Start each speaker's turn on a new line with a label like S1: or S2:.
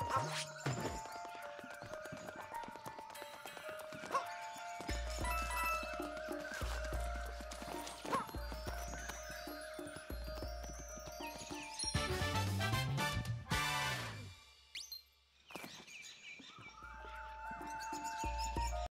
S1: Oh,